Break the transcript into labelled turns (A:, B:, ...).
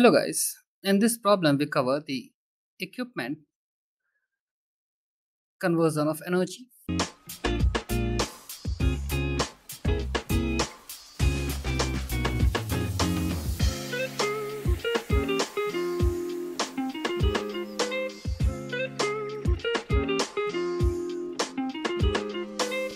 A: Hello guys, in this problem we cover the equipment conversion of energy.